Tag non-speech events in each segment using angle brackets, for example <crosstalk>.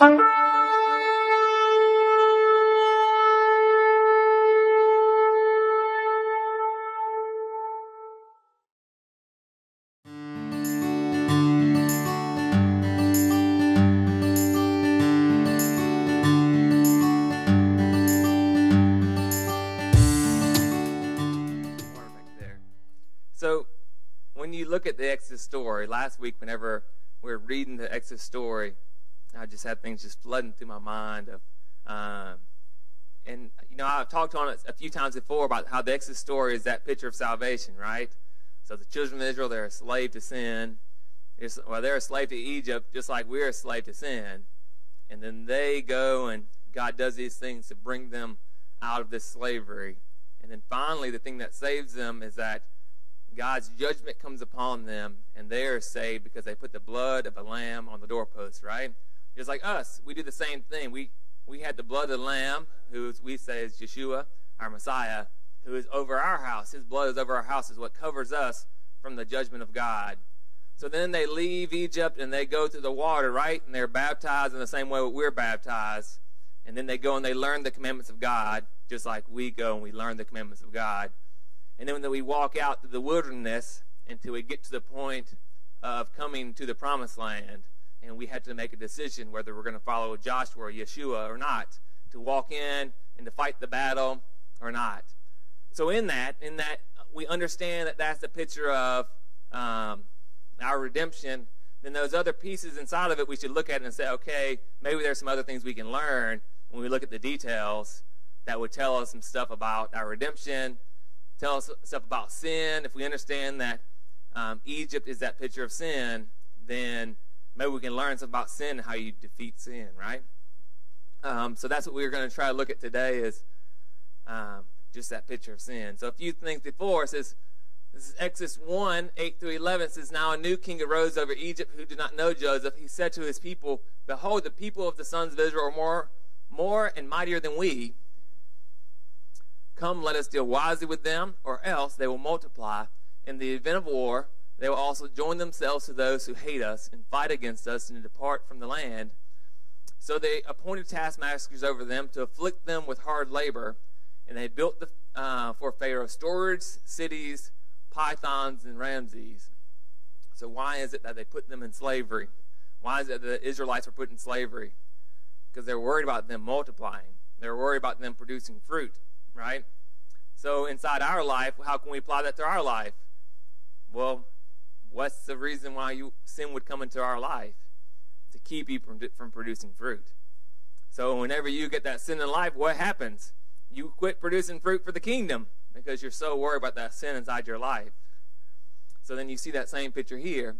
So, when you look at the Exodus story, last week, whenever we were reading the Exodus story, I just had things just flooding through my mind of, um, and you know, I've talked on it a few times before about how the Exodus story is that picture of salvation, right? So the children of Israel, they're a slave to sin. It's, well, they're a slave to Egypt, just like we're a slave to sin. And then they go and God does these things to bring them out of this slavery. And then finally, the thing that saves them is that God's judgment comes upon them, and they are saved because they put the blood of a lamb on the doorpost, right? Just like us, we do the same thing. We we had the blood of the lamb, who we say is Yeshua, our Messiah, who is over our house. His blood is over our house, is what covers us from the judgment of God. So then they leave Egypt and they go to the water, right? And they're baptized in the same way we're baptized. And then they go and they learn the commandments of God, just like we go and we learn the commandments of God. And then when we walk out to the wilderness until we get to the point of coming to the promised land, and we had to make a decision whether we're going to follow Joshua or Yeshua or not, to walk in and to fight the battle or not. So in that, in that, we understand that that's the picture of um, our redemption. Then those other pieces inside of it, we should look at and say, okay, maybe there's some other things we can learn when we look at the details that would tell us some stuff about our redemption tell us stuff about sin. If we understand that um, Egypt is that picture of sin, then maybe we can learn something about sin and how you defeat sin, right? Um, so that's what we're going to try to look at today is um, just that picture of sin. So a few things before it says, this is Exodus 1, 8 through 11. It says, Now a new king arose over Egypt who did not know Joseph. He said to his people, Behold, the people of the sons of Israel are more, more and mightier than we. Come, let us deal wisely with them, or else they will multiply. In the event of war, they will also join themselves to those who hate us and fight against us and depart from the land. So they appointed taskmasters over them to afflict them with hard labor, and they built the, uh, for Pharaoh storage cities, Pithom, and Ramses. So why is it that they put them in slavery? Why is it that the Israelites were put in slavery? Because they're worried about them multiplying. They're worried about them producing fruit right? So inside our life, how can we apply that to our life? Well, what's the reason why you, sin would come into our life? To keep you from, from producing fruit. So whenever you get that sin in life, what happens? You quit producing fruit for the kingdom because you're so worried about that sin inside your life. So then you see that same picture here.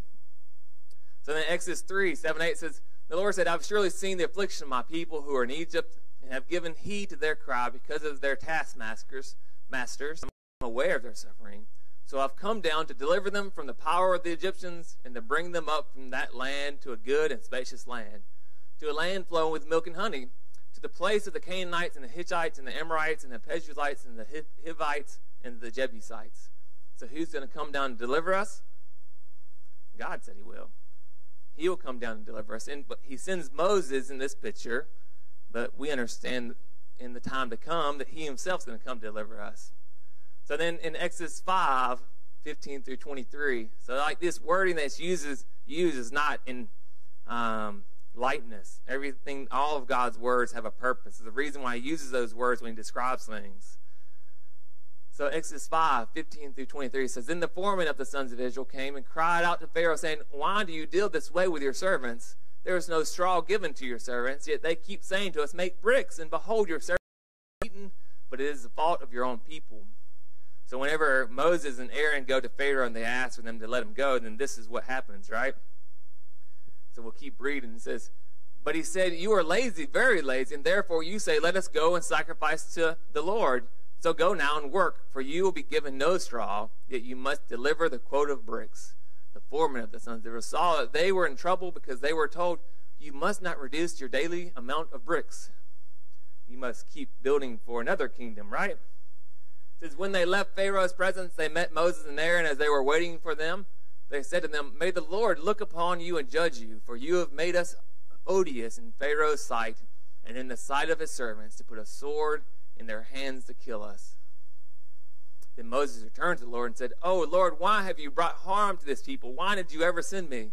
So then Exodus 3, 7, 8 says, The Lord said, I've surely seen the affliction of my people who are in Egypt and have given heed to their cry because of their taskmasters. Masters, I'm aware of their suffering. So I've come down to deliver them from the power of the Egyptians and to bring them up from that land to a good and spacious land, to a land flowing with milk and honey, to the place of the Canaanites and the Hittites and the Amorites and the Perizzites and the Hivites and the Jebusites. So who's going to come down and deliver us? God said he will. He will come down and deliver us. And but he sends Moses in this picture but we understand in the time to come that he himself is going to come deliver us. So then in Exodus 5, 15 through 23, so like this wording that's uses used is not in um, lightness. Everything, all of God's words have a purpose. A reason why he uses those words when he describes things. So Exodus 5, 15 through 23 says, Then the foreman of the sons of Israel came and cried out to Pharaoh, saying, Why do you deal this way with your servants? There is no straw given to your servants, yet they keep saying to us, Make bricks, and behold, your servants are eaten, but it is the fault of your own people. So whenever Moses and Aaron go to Pharaoh and they ask for them to let him go, then this is what happens, right? So we'll keep reading. It says, But he said, You are lazy, very lazy, and therefore you say, Let us go and sacrifice to the Lord. So go now and work, for you will be given no straw, yet you must deliver the quota of bricks the foreman of the sons of Israel, saw that they were in trouble because they were told, You must not reduce your daily amount of bricks. You must keep building for another kingdom, right? Says, When they left Pharaoh's presence, they met Moses and Aaron as they were waiting for them. They said to them, May the Lord look upon you and judge you, for you have made us odious in Pharaoh's sight and in the sight of his servants to put a sword in their hands to kill us. Then Moses returned to the Lord and said, Oh, Lord, why have you brought harm to this people? Why did you ever send me?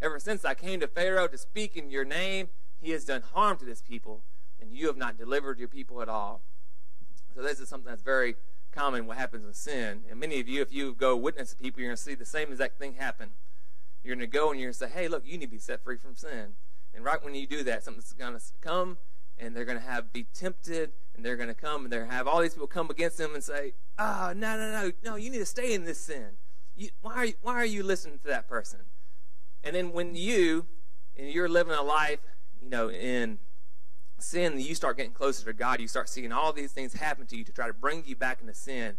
Ever since I came to Pharaoh to speak in your name, he has done harm to this people, and you have not delivered your people at all. So this is something that's very common what happens in sin. And many of you, if you go witness to people, you're going to see the same exact thing happen. You're going to go and you're going to say, hey, look, you need to be set free from sin. And right when you do that, something's going to come and they're going to have be tempted and they're going to come and they're have all these people come against them and say, oh, no, no, no, no, you need to stay in this sin. You, why, are you, why are you listening to that person? And then when you, and you're living a life, you know, in sin, you start getting closer to God. You start seeing all these things happen to you to try to bring you back into sin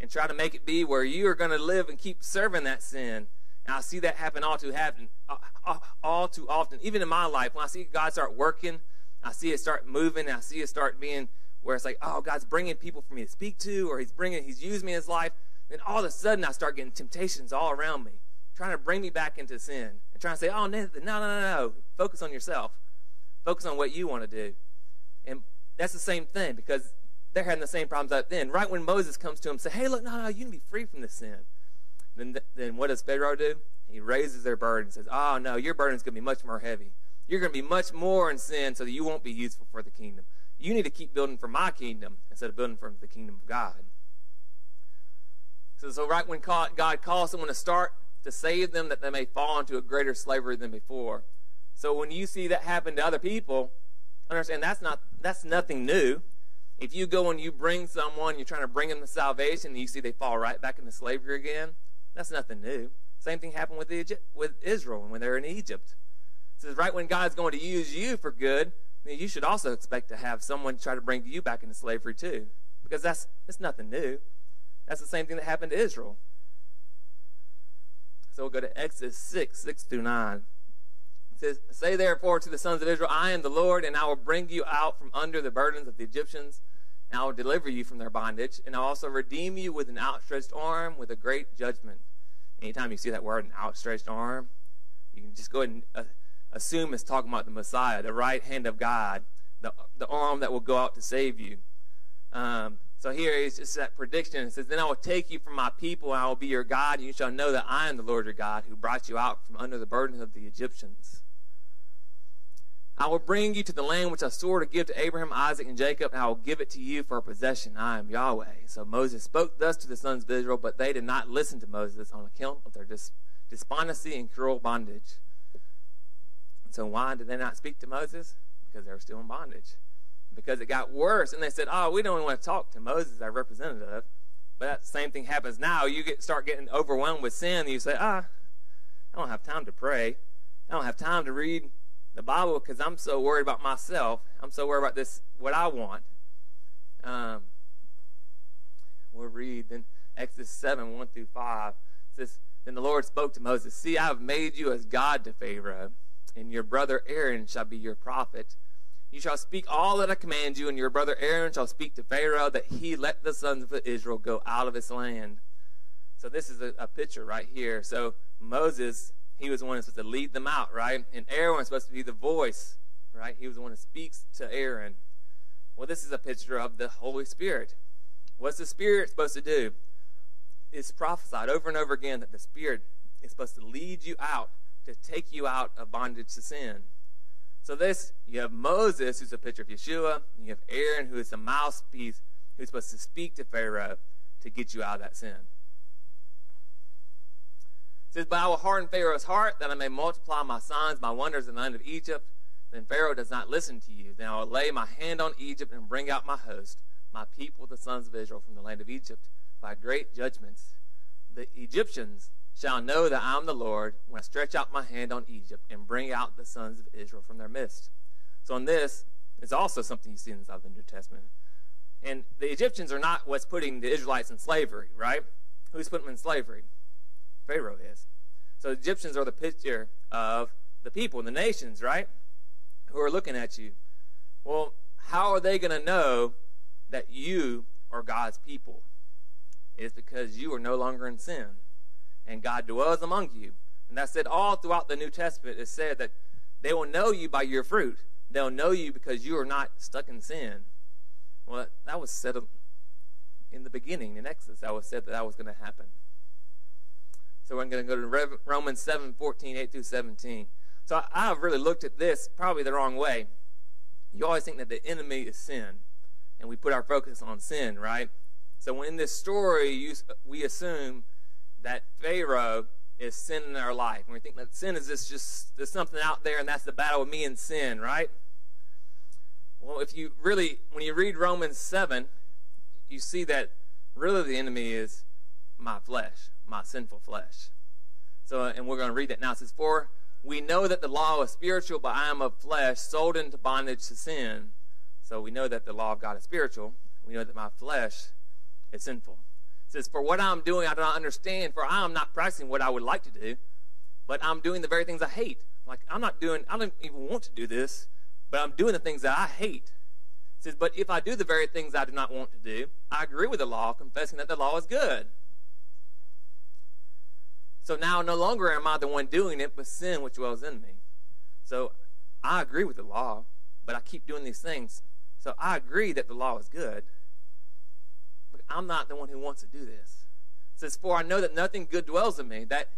and try to make it be where you are going to live and keep serving that sin. And I see that happen all too happen, uh, uh, all too often. Even in my life, when I see God start working, I see it start moving, I see it start being where it's like, oh, God's bringing people for me to speak to, or He's bringing, He's used me in His life. Then all of a sudden, I start getting temptations all around me, trying to bring me back into sin, and trying to say, oh, no, no, no, no, no. Focus on yourself. Focus on what you want to do. And that's the same thing because they're having the same problems out then. Right when Moses comes to him, say, "Hey, look, no, no, you can be free from this sin." Then, then what does Pharaoh do? He raises their burden and says, "Oh no, your burden is going to be much more heavy. You're going to be much more in sin, so that you won't be useful for the kingdom. You need to keep building for my kingdom instead of building for the kingdom of God." So, so right when God calls someone to start to save them, that they may fall into a greater slavery than before. So when you see that happen to other people, understand that's not that's nothing new. If you go and you bring someone, you're trying to bring them to salvation, and you see they fall right back into slavery again, that's nothing new. Same thing happened with Egypt, with Israel when they're in Egypt. It says right when God's going to use you for good, you should also expect to have someone try to bring you back into slavery too, because that's it's nothing new. That's the same thing that happened to Israel. So we'll go to Exodus 6, 6 through 9. Says, Say therefore to the sons of Israel, I am the Lord, and I will bring you out from under the burdens of the Egyptians, and I will deliver you from their bondage, and I'll also redeem you with an outstretched arm, with a great judgment. Anytime you see that word, an outstretched arm, you can just go ahead and uh, assume it's talking about the Messiah, the right hand of God, the, the arm that will go out to save you. Um, so here is just that prediction. It says, Then I will take you from my people, and I will be your God, and you shall know that I am the Lord your God, who brought you out from under the burden of the Egyptians. I will bring you to the land which I swore to give to Abraham, Isaac, and Jacob, and I will give it to you for a possession. I am Yahweh. So Moses spoke thus to the sons of Israel, but they did not listen to Moses on account of their despondency and cruel bondage. So why did they not speak to Moses? Because they were still in bondage. Because it got worse, and they said, "Oh, we don't want to talk to Moses, our representative." But that same thing happens now. You get start getting overwhelmed with sin, and you say, "Ah, I don't have time to pray. I don't have time to read the Bible because I'm so worried about myself. I'm so worried about this, what I want. Um, we'll read then Exodus 7 1 through 5. It says, Then the Lord spoke to Moses, See, I have made you as God to Pharaoh, and your brother Aaron shall be your prophet. You shall speak all that I command you, and your brother Aaron shall speak to Pharaoh that he let the sons of Israel go out of his land. So this is a, a picture right here. So Moses he was the one who's supposed to lead them out, right? And Aaron was supposed to be the voice, right? He was the one who speaks to Aaron. Well, this is a picture of the Holy Spirit. What's the Spirit supposed to do? It's prophesied over and over again that the Spirit is supposed to lead you out, to take you out of bondage to sin. So this, you have Moses, who's a picture of Yeshua, and you have Aaron, who is the mouthpiece, who's supposed to speak to Pharaoh to get you out of that sin says, But I will harden Pharaoh's heart, that I may multiply my signs, my wonders in the land of Egypt. Then Pharaoh does not listen to you. Then I will lay my hand on Egypt and bring out my host, my people, the sons of Israel, from the land of Egypt, by great judgments. The Egyptians shall know that I am the Lord when I stretch out my hand on Egypt and bring out the sons of Israel from their midst. So in this, it's also something you see inside the New Testament. And the Egyptians are not what's putting the Israelites in slavery, right? Who's putting them in slavery? Pharaoh is. So Egyptians are the picture of the people, and the nations, right? Who are looking at you. Well, how are they going to know that you are God's people? It's because you are no longer in sin. And God dwells among you. And that's said all throughout the New Testament. It said that They will know you by your fruit. They'll know you because you are not stuck in sin. Well, that was said in the beginning in Exodus. That was said that that was going to happen. So we're going to go to Romans 7 14, 8 through 17. So I've really looked at this probably the wrong way. You always think that the enemy is sin, and we put our focus on sin, right? So in this story, you, we assume that Pharaoh is sin in our life. And we think that sin is just, just there's something out there, and that's the battle of me and sin, right? Well, if you really, when you read Romans 7, you see that really the enemy is my flesh, my sinful flesh. So, and we're going to read that now. It says, For we know that the law is spiritual, but I am of flesh, sold into bondage to sin. So we know that the law of God is spiritual. We know that my flesh is sinful. It says, For what I'm doing, I do not understand, for I am not practicing what I would like to do, but I'm doing the very things I hate. Like, I'm not doing, I don't even want to do this, but I'm doing the things that I hate. It says, But if I do the very things I do not want to do, I agree with the law, confessing that the law is good. So now no longer am I the one doing it, but sin which dwells in me. So I agree with the law, but I keep doing these things. So I agree that the law is good, but I'm not the one who wants to do this. It says, For I know that nothing good dwells in me, that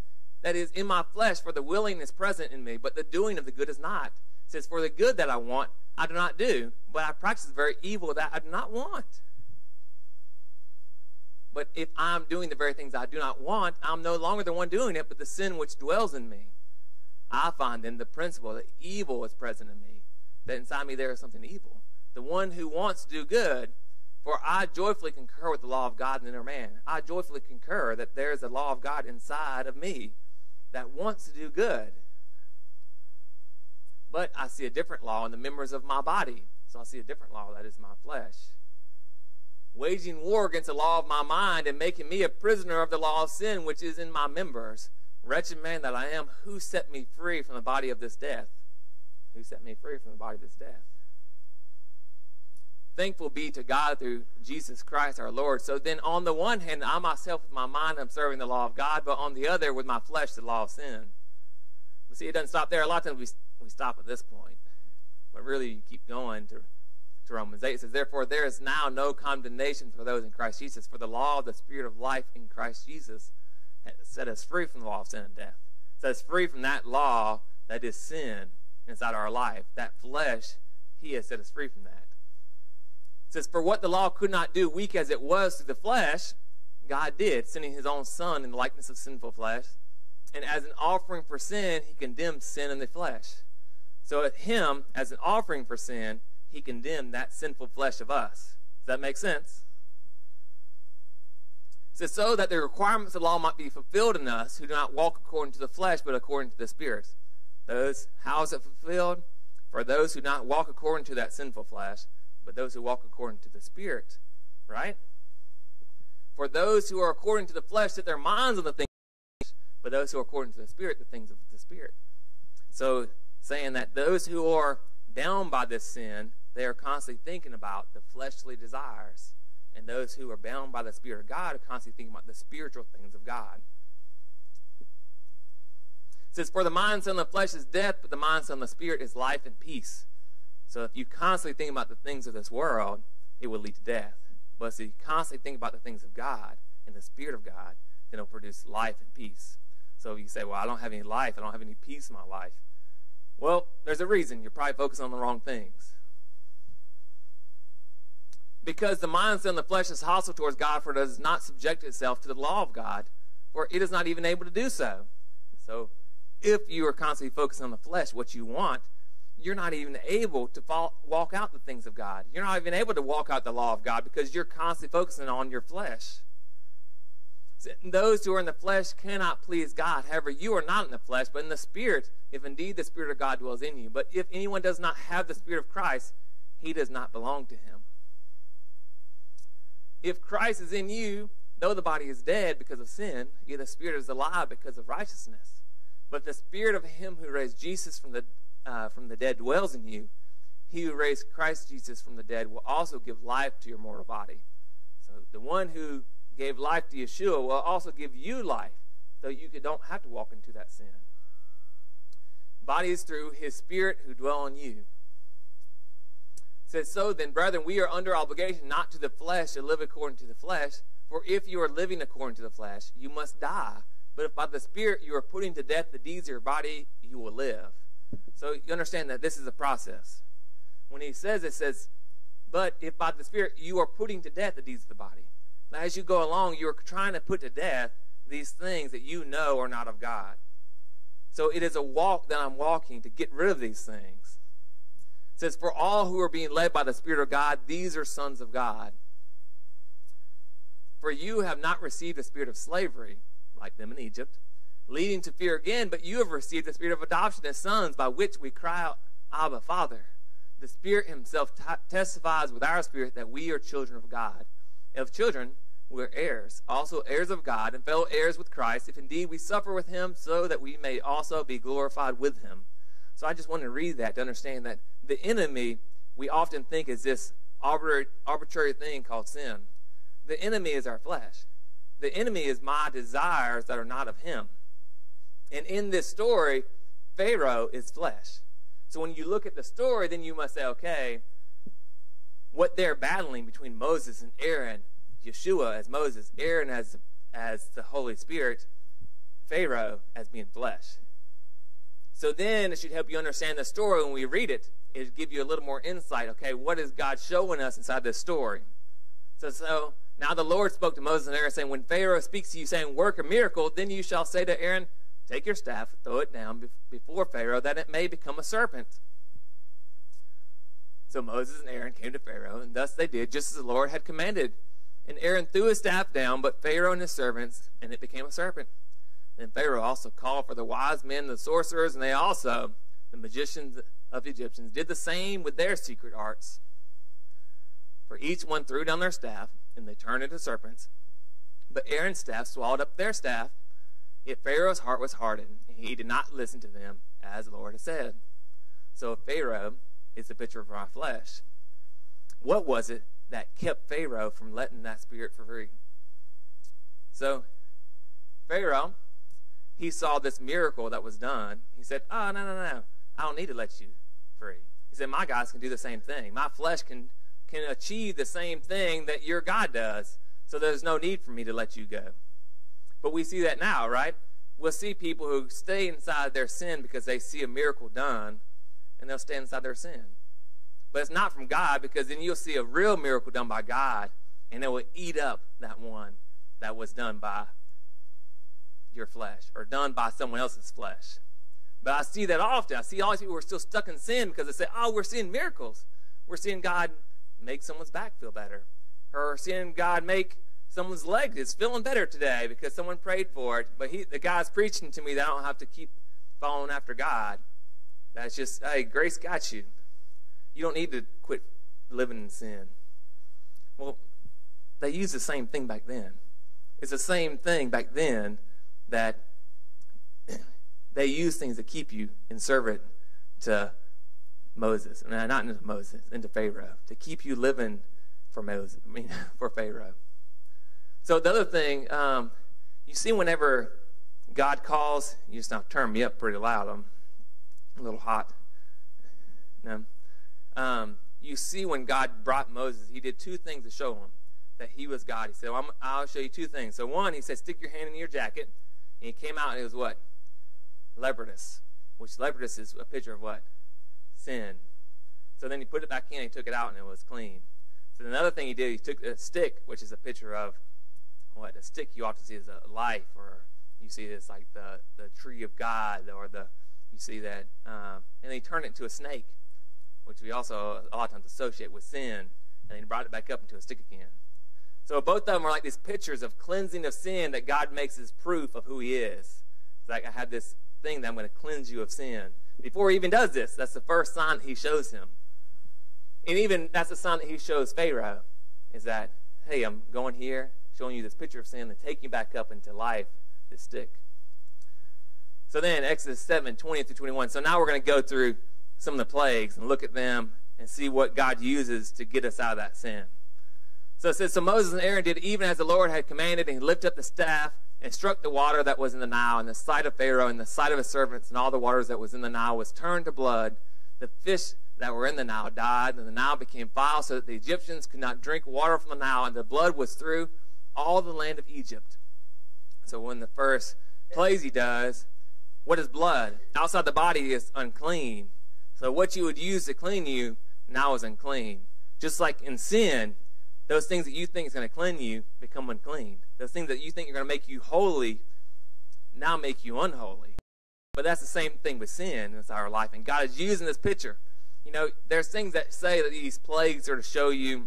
that is in my flesh, for the willing is present in me, but the doing of the good is not. It says, For the good that I want, I do not do, but I practice the very evil that I do not want. But if I'm doing the very things I do not want, I'm no longer the one doing it, but the sin which dwells in me. I find then the principle that evil is present in me, that inside me there is something evil. The one who wants to do good, for I joyfully concur with the law of God in the inner man. I joyfully concur that there is a law of God inside of me that wants to do good. But I see a different law in the members of my body. So I see a different law that is my flesh waging war against the law of my mind and making me a prisoner of the law of sin which is in my members. Wretched man that I am, who set me free from the body of this death? Who set me free from the body of this death? Thankful be to God through Jesus Christ our Lord. So then, on the one hand, I myself with my mind am serving the law of God, but on the other, with my flesh, the law of sin. But see, it doesn't stop there. A lot of times we, we stop at this point. But really, you keep going to to Romans 8. It says, Therefore, there is now no condemnation for those in Christ Jesus, for the law of the Spirit of life in Christ Jesus set us free from the law of sin and death. Set us free from that law that is sin inside our life. That flesh, He has set us free from that. It says, For what the law could not do, weak as it was through the flesh, God did, sending His own Son in the likeness of sinful flesh. And as an offering for sin, He condemned sin in the flesh. So, Him, as an offering for sin, he condemned that sinful flesh of us. Does that make sense? It says, so that the requirements of the law might be fulfilled in us who do not walk according to the flesh, but according to the Spirit. Those, how is it fulfilled? For those who do not walk according to that sinful flesh, but those who walk according to the Spirit. Right? For those who are according to the flesh set their minds on the things of the flesh, but those who are according to the Spirit, the things of the Spirit. So, saying that those who are bound by this sin, they are constantly thinking about the fleshly desires. And those who are bound by the Spirit of God are constantly thinking about the spiritual things of God. It says, For the mind on the flesh is death, but the mind on the Spirit is life and peace. So if you constantly think about the things of this world, it will lead to death. But if you constantly think about the things of God and the Spirit of God, then it'll produce life and peace. So you say, Well, I don't have any life, I don't have any peace in my life. Well, there's a reason. You're probably focused on the wrong things. Because the mind set in the flesh is hostile towards God, for it does not subject itself to the law of God, for it is not even able to do so. So, if you are constantly focused on the flesh, what you want, you're not even able to walk out the things of God. You're not even able to walk out the law of God because you're constantly focusing on your flesh. Those who are in the flesh cannot please God. However, you are not in the flesh, but in the Spirit, if indeed the Spirit of God dwells in you. But if anyone does not have the Spirit of Christ, he does not belong to him. If Christ is in you, though the body is dead because of sin, yet the Spirit is alive because of righteousness. But the Spirit of him who raised Jesus from the, uh, from the dead dwells in you. He who raised Christ Jesus from the dead will also give life to your mortal body. So the one who gave life to Yeshua will also give you life, so you don't have to walk into that sin. bodies through his spirit who dwell in you. It says, So then, brethren, we are under obligation not to the flesh to live according to the flesh. For if you are living according to the flesh, you must die. But if by the Spirit you are putting to death the deeds of your body, you will live. So you understand that this is a process. When he says it says, but if by the Spirit you are putting to death the deeds of the body. As you go along, you're trying to put to death these things that you know are not of God. So it is a walk that I'm walking to get rid of these things. It says, For all who are being led by the Spirit of God, these are sons of God. For you have not received a spirit of slavery, like them in Egypt, leading to fear again, but you have received the spirit of adoption as sons, by which we cry out, Abba, Father. The Spirit Himself t- testifies with our spirit that we are children of God. If children, we're heirs, also heirs of God, and fellow heirs with Christ, if indeed we suffer with him, so that we may also be glorified with him. So I just want to read that to understand that the enemy we often think is this arbitrary thing called sin. The enemy is our flesh. The enemy is my desires that are not of him. And in this story, Pharaoh is flesh. So when you look at the story, then you must say, okay, what they're battling between Moses and Aaron Yeshua as Moses, Aaron as, as the Holy Spirit, Pharaoh as being flesh. So then it should help you understand the story when we read it. It give you a little more insight. Okay, what is God showing us inside this story? So, so now the Lord spoke to Moses and Aaron, saying, When Pharaoh speaks to you, saying, Work a miracle, then you shall say to Aaron, Take your staff, throw it down before Pharaoh, that it may become a serpent. So Moses and Aaron came to Pharaoh, and thus they did, just as the Lord had commanded. And Aaron threw his staff down, but Pharaoh and his servants, and it became a serpent. And Pharaoh also called for the wise men, the sorcerers, and they also, the magicians of the Egyptians, did the same with their secret arts. For each one threw down their staff, and they turned into serpents. But Aaron's staff swallowed up their staff. Yet Pharaoh's heart was hardened, and he did not listen to them, as the Lord had said. So Pharaoh is the picture of our flesh. What was it that kept Pharaoh from letting that spirit for free. So, Pharaoh, he saw this miracle that was done. He said, Oh, no, no, no. I don't need to let you free. He said, My guys can do the same thing. My flesh can, can achieve the same thing that your God does. So there's no need for me to let you go. But we see that now, right? We'll see people who stay inside their sin because they see a miracle done, and they'll stay inside their sin. But it's not from God because then you'll see a real miracle done by God and it will eat up that one that was done by your flesh or done by someone else's flesh. But I see that often. I see all these people who are still stuck in sin because they say, oh, we're seeing miracles. We're seeing God make someone's back feel better. Or seeing God make someone's leg is feeling better today because someone prayed for it. But he, the guy's preaching to me that I don't have to keep following after God. That's just, hey, grace got you. You don't need to quit living in sin. Well, they used the same thing back then. It's the same thing back then that <clears throat> they use things to keep you in servant to Moses. Mean, not into Moses, into Pharaoh, to keep you living for Moses. I mean, <laughs> for Pharaoh. So the other thing, um, you see, whenever God calls, you just now turn me up pretty loud. I'm a little hot. No um, you see when God brought Moses, he did two things to show him that he was God. He said, well, I'll show you two things. So one, he said, stick your hand in your jacket. And he came out and it was what? Leprous. Which leprous is a picture of what? Sin. So then he put it back in, he took it out, and it was clean. So another thing he did, he took a stick, which is a picture of what? A stick you often see as a life, or you see this like the, the tree of God, or the you see that, um, and he turned it into a snake which we also a lot of times associate with sin, and then brought it back up into a stick again. So both of them are like these pictures of cleansing of sin that God makes as proof of who He is. It's like I have this thing that I'm going to cleanse you of sin. Before He even does this, that's the first sign He shows him. And even that's the sign that He shows Pharaoh, is that, hey, I'm going here, showing you this picture of sin, and taking you back up into life, this stick. So then, Exodus 7, 20 through 21. So now we're going to go through some of the plagues and look at them and see what God uses to get us out of that sin. So it says, So Moses and Aaron did even as the Lord had commanded, and he lifted up the staff and struck the water that was in the Nile, and the sight of Pharaoh and the sight of his servants and all the waters that was in the Nile was turned to blood. The fish that were in the Nile died, and the Nile became foul, so that the Egyptians could not drink water from the Nile, and the blood was through all the land of Egypt. So when the first plays he does, what is blood? Outside the body is unclean. So what you would use to clean you now is unclean. Just like in sin, those things that you think is going to clean you become unclean. Those things that you think are going to make you holy now make you unholy. But that's the same thing with sin in our life. And God is using this picture. You know, there's things that say that these plagues are to show you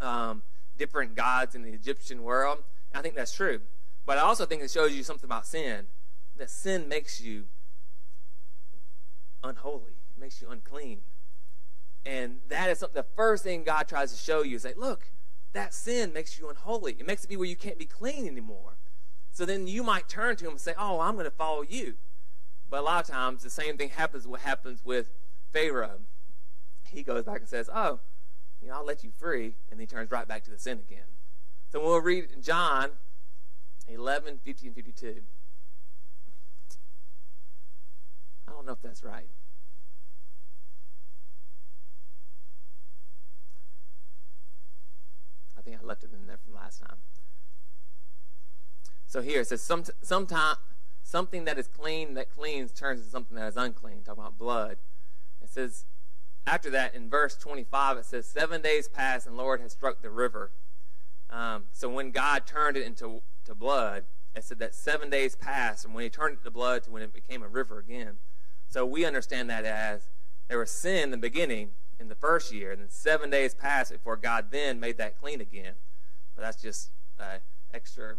um, different gods in the Egyptian world. I think that's true. But I also think it shows you something about sin. That sin makes you unholy. It makes you unclean. And that is the first thing God tries to show you is like, look, that sin makes you unholy. It makes it be where you can't be clean anymore. So then you might turn to him and say, oh, I'm going to follow you. But a lot of times the same thing happens what happens with Pharaoh. He goes back and says, oh, you know, I'll let you free. And he turns right back to the sin again. So we'll read John 11, 50, 52. I don't know if that's right. I think I left it in there from last time. So here it says, some, sometime, something that is clean, that cleans, turns into something that is unclean. Talking about blood. It says, after that, in verse 25, it says, Seven days passed, and Lord had struck the river. Um, so when God turned it into to blood, it said that seven days passed from when he turned it to blood to when it became a river again. So we understand that as there was sin in the beginning, in the first year, and then seven days passed before God then made that clean again. But that's just uh, extra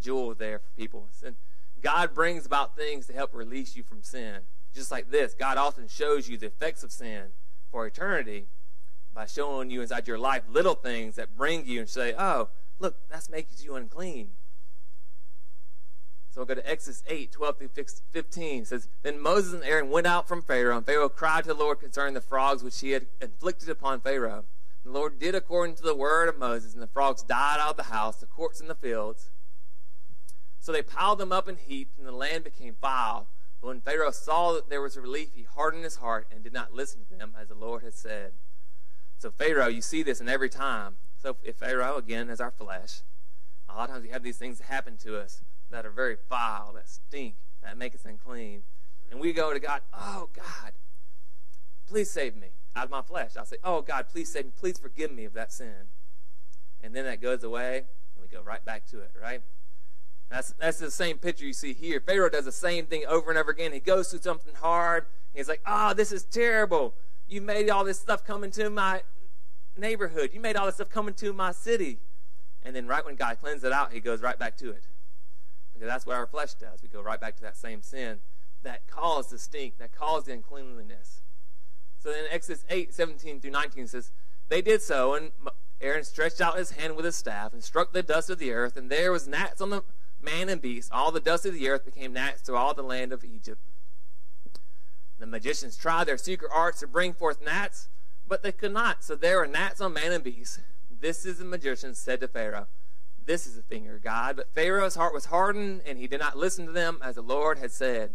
jewel there for people. And God brings about things to help release you from sin. Just like this, God often shows you the effects of sin for eternity by showing you inside your life little things that bring you and say, oh, look, that's making you unclean. So we'll go to Exodus 8, 12 through 15. It says, Then Moses and Aaron went out from Pharaoh, and Pharaoh cried to the Lord concerning the frogs which he had inflicted upon Pharaoh. The Lord did according to the word of Moses, and the frogs died out of the house, the courts, and the fields. So they piled them up in heaps, and the land became foul. But when Pharaoh saw that there was relief, he hardened his heart and did not listen to them, as the Lord had said. So Pharaoh, you see this in every time. So if Pharaoh, again, is our flesh, a lot of times we have these things happen to us that are very foul, that stink, that make us unclean. And we go to God, oh, God, please save me out of my flesh. I'll say, oh, God, please save me. Please forgive me of that sin. And then that goes away, and we go right back to it, right? That's, that's the same picture you see here. Pharaoh does the same thing over and over again. He goes through something hard. He's like, oh, this is terrible. You made all this stuff come into my neighborhood. You made all this stuff come into my city. And then right when God cleans it out, he goes right back to it. Because that's what our flesh does. We go right back to that same sin that caused the stink, that caused the uncleanliness. So then Exodus 8, 17 through 19 says, They did so, and Aaron stretched out his hand with his staff and struck the dust of the earth, and there was gnats on the man and beast. All the dust of the earth became gnats through all the land of Egypt. The magicians tried their secret arts to bring forth gnats, but they could not. So there were gnats on man and beast. This is the magician said to Pharaoh, this is the finger of God. But Pharaoh's heart was hardened, and he did not listen to them as the Lord had said.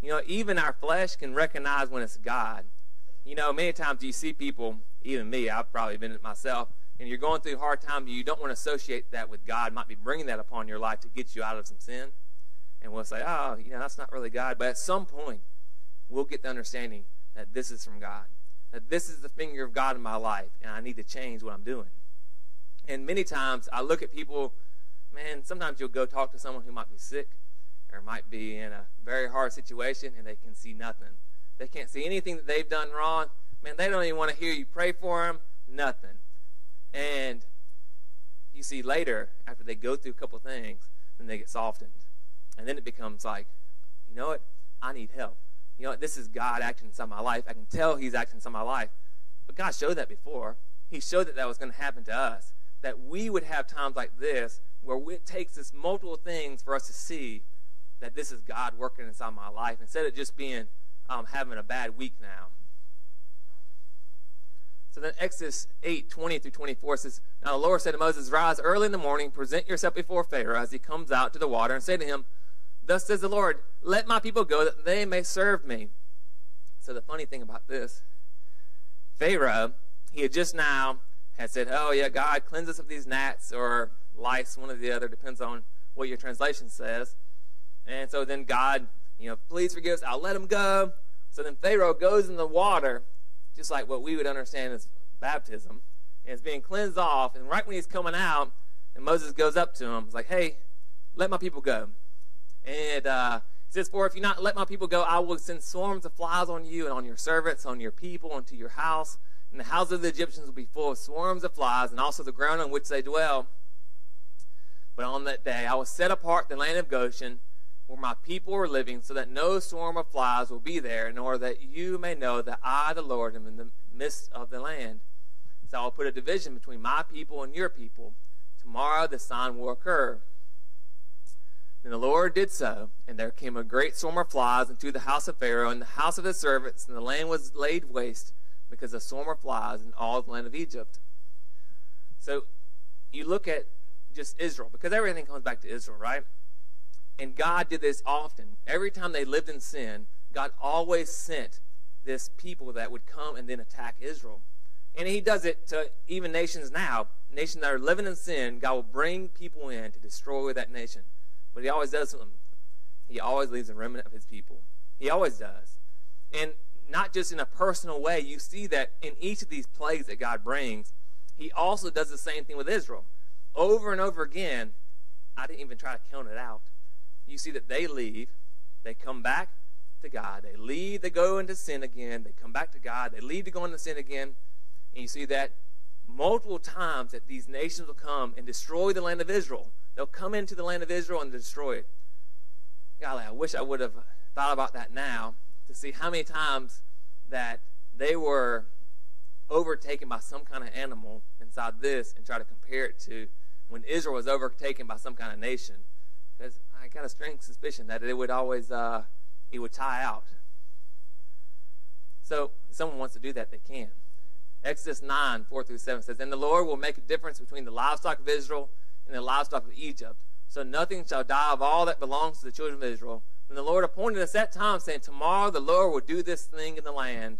You know, even our flesh can recognize when it's God. You know, many times you see people, even me, I've probably been it myself, and you're going through a hard time, you don't want to associate that with God, might be bringing that upon your life to get you out of some sin. And we'll say, oh, you know, that's not really God. But at some point, we'll get the understanding that this is from God, that this is the finger of God in my life, and I need to change what I'm doing. And many times I look at people, man, sometimes you'll go talk to someone who might be sick or might be in a very hard situation and they can see nothing. They can't see anything that they've done wrong. Man, they don't even want to hear you pray for them, nothing. And you see later, after they go through a couple things, then they get softened. And then it becomes like, you know what? I need help. You know what? This is God acting inside my life. I can tell He's acting inside my life. But God showed that before. He showed that that was going to happen to us that we would have times like this where it takes us multiple things for us to see that this is God working inside my life instead of just being um, having a bad week now. So then Exodus 8, 20 through 24 says, Now the Lord said to Moses, Rise early in the morning, present yourself before Pharaoh as he comes out to the water, and say to him, Thus says the Lord, Let my people go that they may serve me. So the funny thing about this, Pharaoh, he had just now had said, Oh yeah, God, cleanse us of these gnats or lice, one or the other, depends on what your translation says. And so then God, you know, please forgive us, I'll let him go. So then Pharaoh goes in the water, just like what we would understand as baptism, and is being cleansed off. And right when he's coming out, and Moses goes up to him, he's like, hey, let my people go. And uh, he says, For if you not let my people go, I will send swarms of flies on you and on your servants, on your people, and to your house. And the houses of the Egyptians will be full of swarms of flies, and also the ground on which they dwell. But on that day I will set apart the land of Goshen, where my people are living, so that no swarm of flies will be there, in order that you may know that I, the Lord, am in the midst of the land. So I will put a division between my people and your people. Tomorrow the sign will occur. And the Lord did so, and there came a great swarm of flies into the house of Pharaoh and the house of his servants, and the land was laid waste because of swarm of flies in all the land of Egypt. So you look at just Israel, because everything comes back to Israel, right? And God did this often. Every time they lived in sin, God always sent this people that would come and then attack Israel. And he does it to even nations now. Nations that are living in sin, God will bring people in to destroy that nation. But he always does them. He always leaves a remnant of his people. He always does. And not just in a personal way, you see that in each of these plagues that God brings, he also does the same thing with Israel. Over and over again, I didn't even try to count it out you see that they leave, they come back to God. They leave, they go into sin again, they come back to God, they leave to go into sin again. And you see that multiple times that these nations will come and destroy the land of Israel. They'll come into the land of Israel and destroy it. Golly, I wish I would have thought about that now to see how many times that they were overtaken by some kind of animal inside this and try to compare it to when Israel was overtaken by some kind of nation. Because I got a strange suspicion that it would always uh, it would tie out. So if someone wants to do that, they can. Exodus 9, 4 through 7 says, And the Lord will make a difference between the livestock of Israel and the livestock of Egypt. So nothing shall die of all that belongs to the children of Israel. And the Lord appointed us that time, saying, Tomorrow the Lord will do this thing in the land.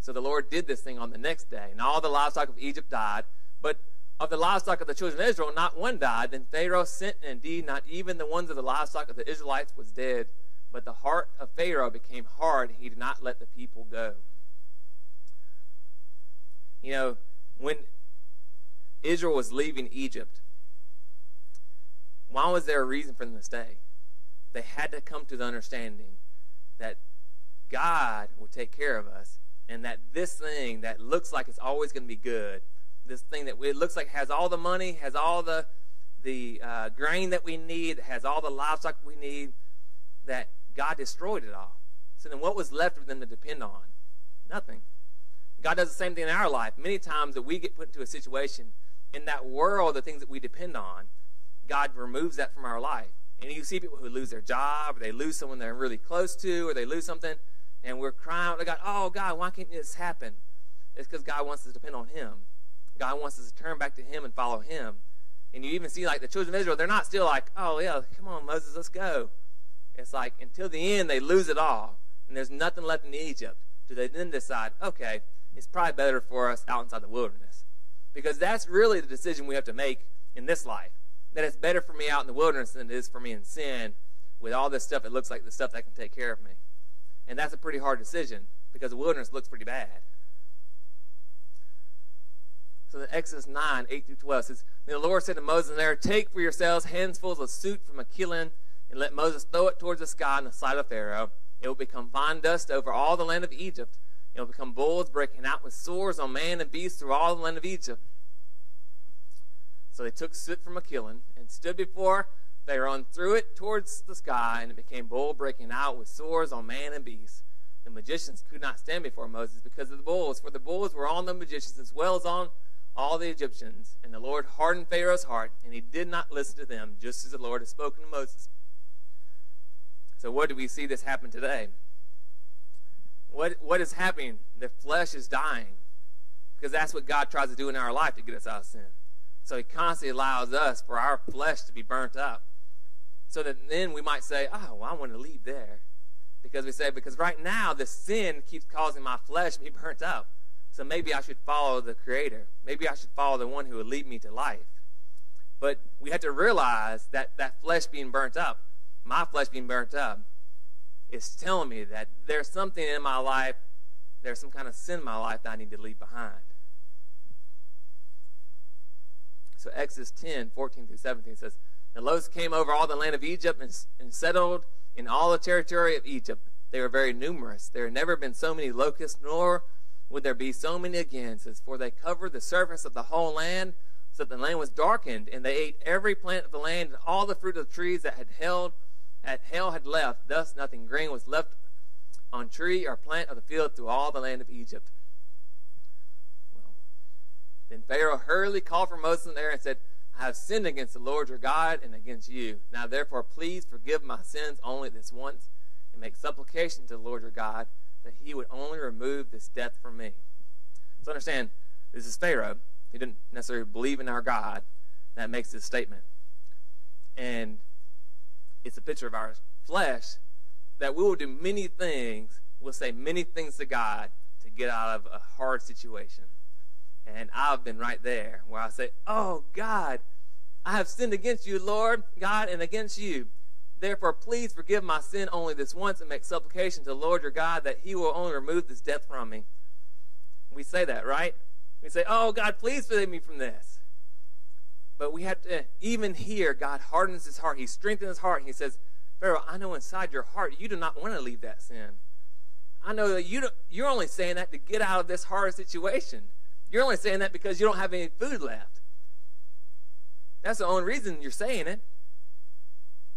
So the Lord did this thing on the next day, and all the livestock of Egypt died. But of the livestock of the children of Israel, not one died. Then Pharaoh sent, and indeed, not even the ones of the livestock of the Israelites was dead. But the heart of Pharaoh became hard, and he did not let the people go. You know, when Israel was leaving Egypt, why was there a reason for them to stay? They had to come to the understanding that God will take care of us, and that this thing that looks like it's always going to be good this thing that it looks like has all the money, has all the the uh, grain that we need, has all the livestock we need, that God destroyed it all. So then what was left for them to depend on? Nothing. God does the same thing in our life. Many times that we get put into a situation in that world, the things that we depend on, God removes that from our life. And you see people who lose their job, or they lose someone they're really close to, or they lose something, and we're crying out to God, oh, God, why can't this happen? It's because God wants us to depend on Him. God wants us to turn back to Him and follow Him. And you even see, like, the children of Israel, they're not still like, oh, yeah, come on, Moses, let's go. It's like, until the end, they lose it all. And there's nothing left in Egypt. Do they then decide, okay, it's probably better for us out inside the wilderness? Because that's really the decision we have to make in this life. That it's better for me out in the wilderness than it is for me in sin with all this stuff. It looks like the stuff that can take care of me. And that's a pretty hard decision because the wilderness looks pretty bad. So in Exodus 9, 8 through 12 says, the Lord said to Moses Aaron, Take for yourselves handfuls of soot from a kiln, and let Moses throw it towards the sky in the sight of Pharaoh. It will become fine dust over all the land of Egypt. It will become bulls breaking out with sores on man and beast through all the land of Egypt. So they took soot from a kiln and stood before Pharaoh and threw it towards the sky, and it became bull breaking out with sores on man and beast. The magicians could not stand before Moses because of the bulls, for the bulls were on the magicians as well as on all the Egyptians, and the Lord hardened Pharaoh's heart, and he did not listen to them, just as the Lord had spoken to Moses. So, what do we see this happen today? What, what is happening? The flesh is dying. because that's what God tries to do in our life to get us out of sin. So he constantly allows us for our flesh to be burnt up. So that then we might say, oh, well, I want to leave there. Because we say, because right now the sin keeps causing my flesh to be <laughs> burnt up. So maybe I should follow the Creator. Maybe I should follow the one who would lead me to life. But we have to realize that that flesh being burnt up, my flesh being burnt up, is telling me that there's something in my life, there's some kind of sin in my life that I need to leave behind. So Exodus 10, 14 through 17 says, The locusts came over all the land of Egypt and, and settled in all the territory of Egypt. They were very numerous. There had never been so many locusts, nor would there be so many again. Says, For they covered the surface of the whole land, so that the land was darkened, and they ate every plant of the land and all the fruit of the trees that had held at hell had left. Thus nothing green was left on tree or plant of the field through all the land of Egypt. Then Pharaoh hurriedly called for Moses and Aaron and said, I have sinned against the Lord your God and against you. Now therefore please forgive my sins only this once, and make supplication to the Lord your God that he would only remove this death from me. So understand, this is Pharaoh. He didn't necessarily believe in our God. That makes this statement. And it's a picture of our flesh that we will do many things, we'll say many things to God to get out of a hard situation. And I've been right there where I say, Oh, God, I have sinned against you, Lord, God, and against you. Therefore, please forgive my sin only this once and make supplication to the Lord your God that he will only remove this death from me. We say that, right? We say, Oh, God, please forgive me from this. But we have to, even here, God hardens his heart. He strengthens his heart. He says, Pharaoh, I know inside your heart you do not want to leave that sin. I know that you you're only saying that to get out of this hard situation. You're only saying that because you don't have any food left. That's the only reason you're saying it.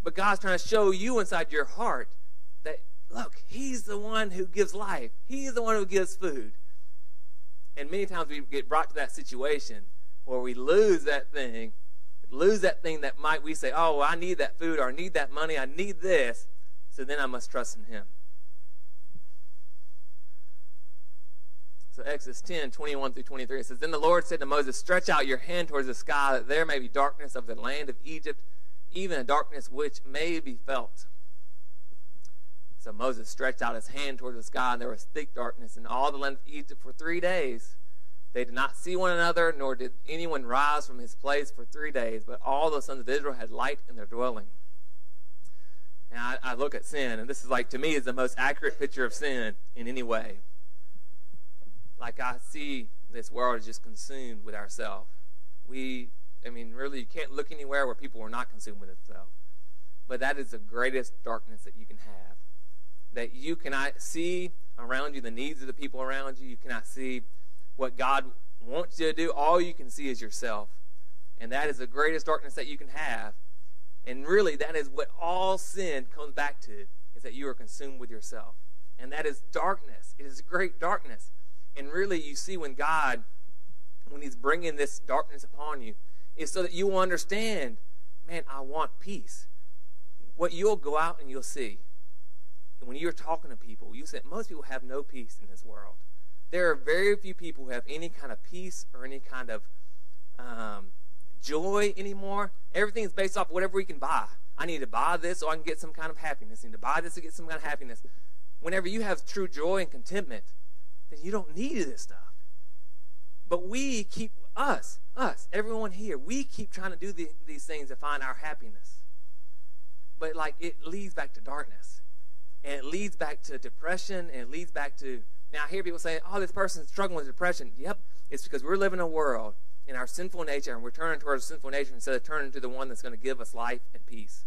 But God's trying to show you inside your heart that, look, He's the one who gives life, He's the one who gives food. And many times we get brought to that situation where we lose that thing, lose that thing that might we say, oh, well, I need that food or I need that money, I need this, so then I must trust in Him. So Exodus 10, 21 through 23, it says, Then the Lord said to Moses, Stretch out your hand towards the sky, that there may be darkness of the land of Egypt, even a darkness which may be felt. So Moses stretched out his hand towards the sky, and there was thick darkness in all the land of Egypt for three days. They did not see one another, nor did anyone rise from his place for three days, but all the sons of Israel had light in their dwelling. Now I, I look at sin, and this is like, to me, is the most accurate picture of sin in any way like I see this world is just consumed with ourselves. We, I mean, really, you can't look anywhere where people are not consumed with themselves. But that is the greatest darkness that you can have. That you cannot see around you the needs of the people around you. You cannot see what God wants you to do. All you can see is yourself. And that is the greatest darkness that you can have. And really, that is what all sin comes back to, is that you are consumed with yourself. And that is darkness. It is great darkness. And really, you see when God, when He's bringing this darkness upon you, is so that you will understand, man, I want peace. What you'll go out and you'll see. And when you're talking to people, you say, most people have no peace in this world. There are very few people who have any kind of peace or any kind of um, joy anymore. Everything is based off whatever we can buy. I need to buy this so I can get some kind of happiness. I need to buy this to get some kind of happiness. Whenever you have true joy and contentment, then you don't need this stuff. But we keep, us, us, everyone here, we keep trying to do the, these things to find our happiness. But like it leads back to darkness. And it leads back to depression and it leads back to now I hear people saying, Oh, this person's struggling with depression. Yep, it's because we're living in a world in our sinful nature and we're turning towards our sinful nature instead of turning to the one that's going to give us life and peace.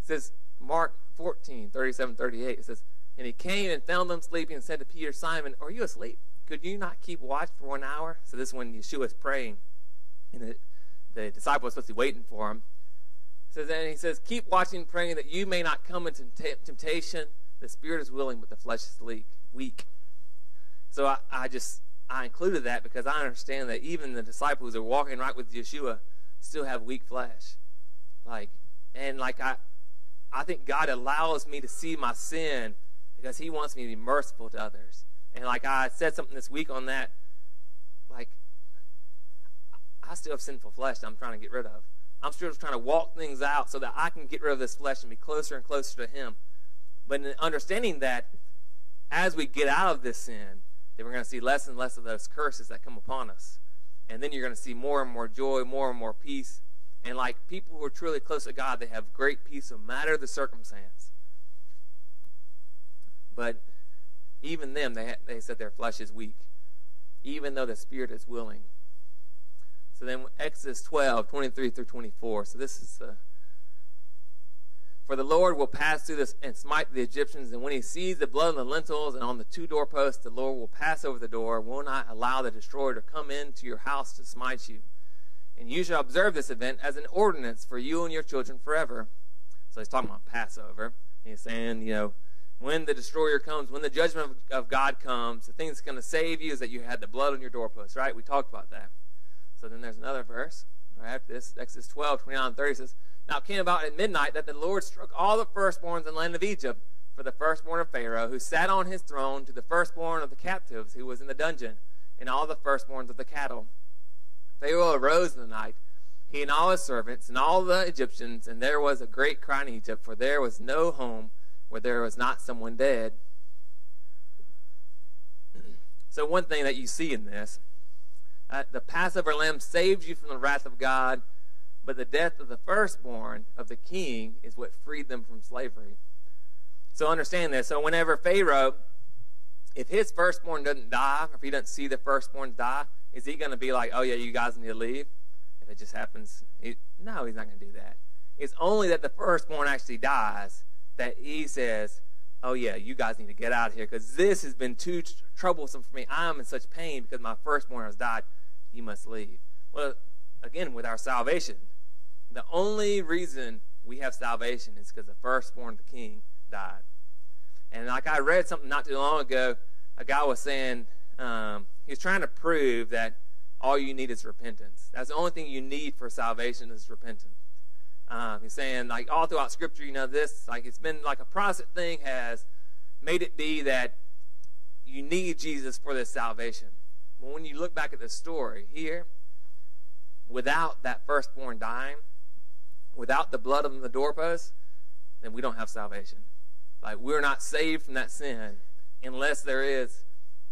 It says Mark 14, 37, 38. It says, And he came and found them sleeping and said to Peter, Simon, are you asleep? Could you not keep watch for one hour? So this is when Yeshua is praying. And the, the disciple is supposed to be waiting for him. It says, and he says, Keep watching, praying that you may not come into temptation. The spirit is willing, but the flesh is weak. So I, I just I included that because I understand that even the disciples who are walking right with Yeshua still have weak flesh. Like and like I I think God allows me to see my sin because He wants me to be merciful to others. And like I said something this week on that, like I still have sinful flesh that I'm trying to get rid of. I'm still trying to walk things out so that I can get rid of this flesh and be closer and closer to Him. But in understanding that, as we get out of this sin, then we're going to see less and less of those curses that come upon us. And then you're going to see more and more joy, more and more peace. And like people who are truly close to God, they have great peace no matter the circumstance. But even them, they, they said their flesh is weak, even though the spirit is willing. So then Exodus 12, 23 through 24. So this is the. For the Lord will pass through this and smite the Egyptians, and when he sees the blood on the lintels and on the two doorposts, the Lord will pass over the door, and will not allow the destroyer to come into your house to smite you. And you shall observe this event as an ordinance for you and your children forever. So he's talking about Passover. He's saying, you know, when the destroyer comes, when the judgment of, God comes, the thing that's going to save you is that you had the blood on your doorpost, right? We talked about that. So then there's another verse right after this, Exodus 12, 29 and 30 says, Now it came about at midnight that the Lord struck all the firstborns in the land of Egypt, for the firstborn of Pharaoh, who sat on his throne, to the firstborn of the captives who was in the dungeon, and all the firstborns of the cattle. Pharaoh arose in the night, he and all his servants, and all the Egyptians, and there was a great cry in Egypt, for there was no home where there was not someone dead. so, one thing that you see in this uh, the Passover lamb saves you from the wrath of God, but the death of the firstborn of the king is what freed them from slavery. So, understand this. So, whenever Pharaoh, if his firstborn doesn't die, or if he doesn't see the firstborn die, is he going to be like, oh, yeah, you guys need to leave? If it just happens. He, no, he's not going to do that. It's only that the firstborn actually dies that he says, oh, yeah, you guys need to get out of here because this has been too tr- troublesome for me. I'm in such pain because my firstborn has died. You must leave. Well, again, with our salvation, the only reason we have salvation is because the firstborn of the king died. And like I read something not too long ago, a guy was saying um, he was trying to prove that all you need is repentance. That's the only thing you need for salvation is repentance. Um, he's saying, like, all throughout Scripture, you know, this, like, it's been like a Protestant thing has made it be that you need Jesus for this salvation. But when you look back at the story here, without that firstborn dying, without the blood on the doorpost, then we don't have salvation. Like, we're not saved from that sin unless there is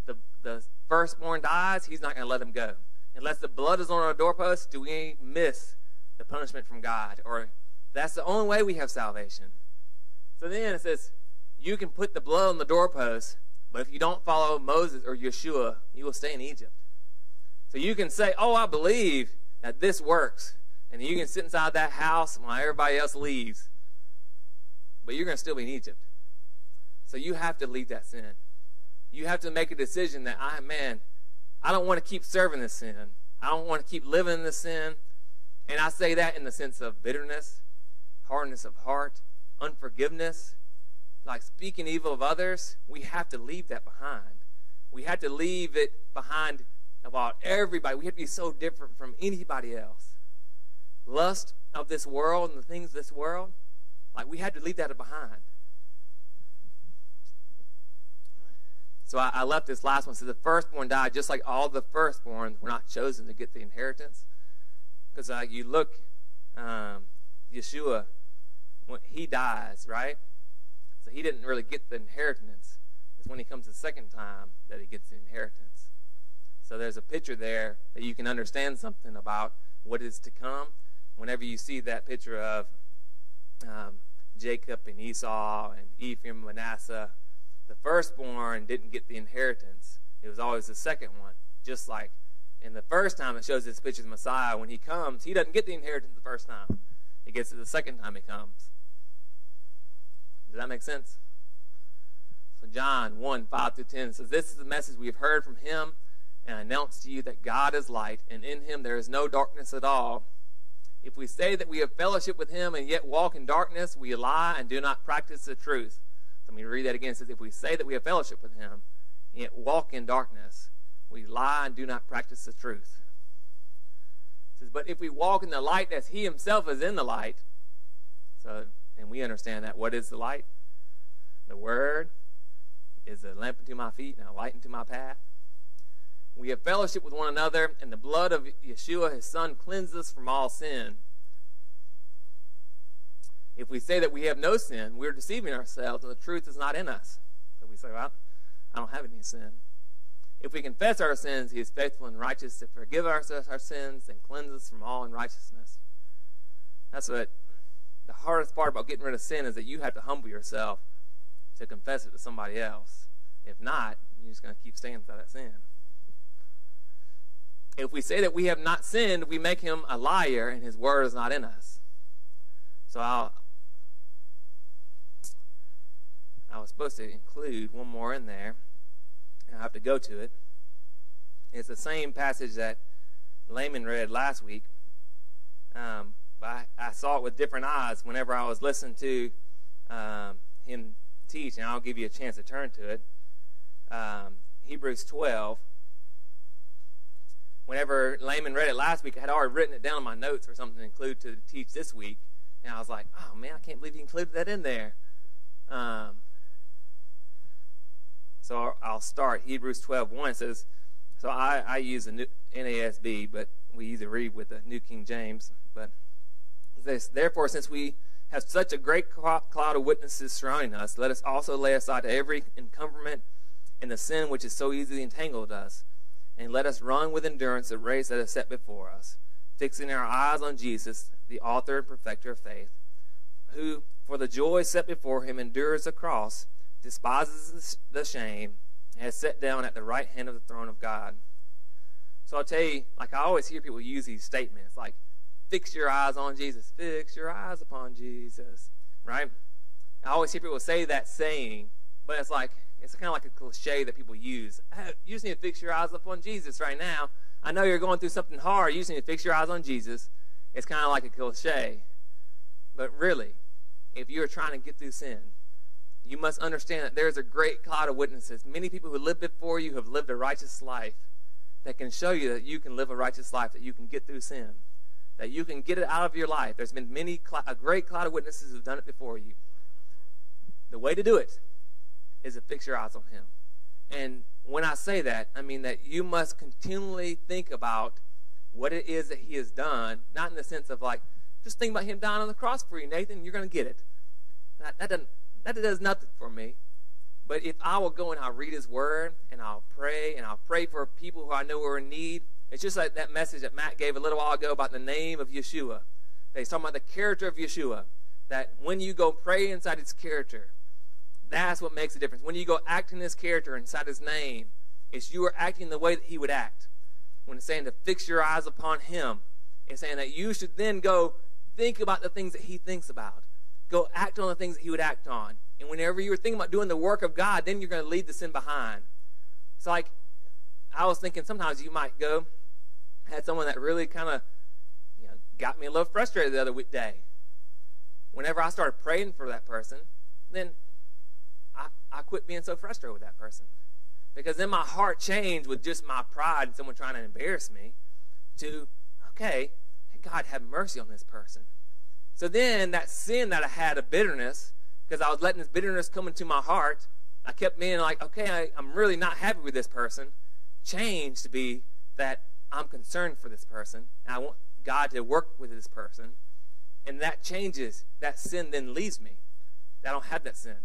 the, the firstborn dies, he's not going to let him go. Unless the blood is on our doorpost, do we miss the punishment from God. Or that's the only way we have salvation. So then it says, you can put the blood on the doorpost, but if you don't follow Moses or Yeshua, you will stay in Egypt. So you can say, oh, I believe that this works. And you can sit inside that house while everybody else leaves. But you're going to still be in Egypt. So you have to leave that sin. You have to make a decision that, I man, I don't want to keep serving this sin. I don't want to keep living in this sin. And I say that in the sense of bitterness, hardness of heart, unforgiveness, like speaking evil of others. We have to leave that behind. We have to leave it behind about everybody. We have to be so different from anybody else. Lust of this world and the things of this world, like we had to leave that behind. So I, I left this last one. So the firstborn died, just like all the firstborns were not chosen to get the inheritance. Because uh, you look, um, Yeshua, when he dies, right? So he didn't really get the inheritance. It's when he comes the second time that he gets the inheritance. So there's a picture there that you can understand something about what is to come. Whenever you see that picture of um, Jacob and Esau and Ephraim and Manasseh, the firstborn didn't get the inheritance. It was always the second one, just like in the first time it shows this picture of Messiah, when he comes, he doesn't get the inheritance the first time. He gets it the second time he comes. Does that make sense? So John 1, 5 through 10 says, This is the message we have heard from him and announce to you that God is light, and in him there is no darkness at all. If we say that we have fellowship with him and yet walk in darkness, we lie and do not practice the truth. Let me read that again. It says, If we say that we have fellowship with him yet walk in darkness, we lie and do not practice the truth. It says, but if we walk in the light as he himself is in the light, so and we understand that. What is the light? The word. is a lamp unto my feet and a light unto my path. We have fellowship with one another, and the blood of Yeshua, his son, cleanses us from all sin. If we say that we have no sin, we're deceiving ourselves, and the truth is not in us. So we say, Well, I don't have any sin. If we confess our sins, he is faithful and righteous to forgive us our sins and cleanse us from all unrighteousness. That's what the hardest part about getting rid of sin is that you have to humble yourself to confess it to somebody else. If not, you're just going to keep staying inside that sin. If we say that we have not sinned, we make him a liar and his word is not in us. So I'll, I was supposed to include one more in there. I have to go to it. It's the same passage that Layman read last week. Um, I, I, saw it with different eyes whenever I was listening to um, him teach, and I'll give you a chance to turn to it. Um, Hebrews 12. Whenever Layman read it last week, I had already written it down in my notes for something to include to teach this week. And I was like, oh man, I can't believe he included that in there. Um, so I'll start. Hebrews 12, 1 says, so I, I use the new NASB, but we usually read with the New King James. But this, therefore, since we have such a great cloud of witnesses surrounding us, let us also lay aside every encumberment and the sin which is so easily entangled us, and let us run with endurance the race that is set before us, fixing our eyes on Jesus, the author and perfecter of faith, who, for the joy set before him, endures the cross despises the shame, has sat down at the right hand of the throne of God. So I'll tell you, like I always hear people use these statements, like, fix your eyes on Jesus, fix your eyes upon Jesus, right? I always hear people say that saying, but it's like, it's kind of like a cliche that people use. Ah, you just need to fix your eyes upon Jesus right now. I know you're going through something hard. You just need to fix your eyes on Jesus. It's kind of like a cliche. But really, if you're trying to get through sin, you must understand that there's a great cloud of witnesses. Many people who lived before you have lived a righteous life that can show you that you can live a righteous life, that you can get through sin, that you can get it out of your life. There's been many, a great cloud of witnesses who've done it before you. The way to do it is to fix your eyes on Him. And when I say that, I mean that you must continually think about what it is that He has done, not in the sense of like, just think about Him dying on the cross for you, Nathan, you're going to get it. That, that doesn't that does nothing for me. But if I will go and I'll read His Word and I'll pray and I'll pray for people who I know are in need, it's just like that message that Matt gave a little while ago about the name of Yeshua. He's talking about the character of Yeshua. That when you go pray inside His character, that's what makes a difference. When you go act in His character inside His name, it's you are acting the way that He would act. When it's saying to fix your eyes upon Him, it's saying that you should then go think about the things that He thinks about go act on the things that he would act on. And whenever you were thinking about doing the work of God, then you're going to leave the sin behind. It's like I was thinking sometimes you might go, had someone that really kind of you know, got me a little frustrated the other day. Whenever I started praying for that person, then I, I quit being so frustrated with that person. Because then my heart changed with just my pride and someone trying to embarrass me to, okay, God have mercy on this person. So then that sin that I had of bitterness, because I was letting this bitterness come into my heart, I kept being like, okay, I, I'm really not happy with this person, changed to be that I'm concerned for this person, and I want God to work with this person. And that changes. That sin then leaves me. I don't have that sin.